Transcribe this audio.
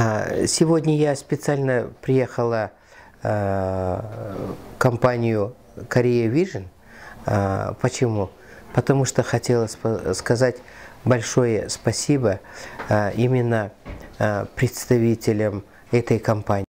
А, сегодня я специально приехала э, в компанию Korea Vision. А, почему? Потому что хотела сказать большое спасибо а, именно представителям этой компании.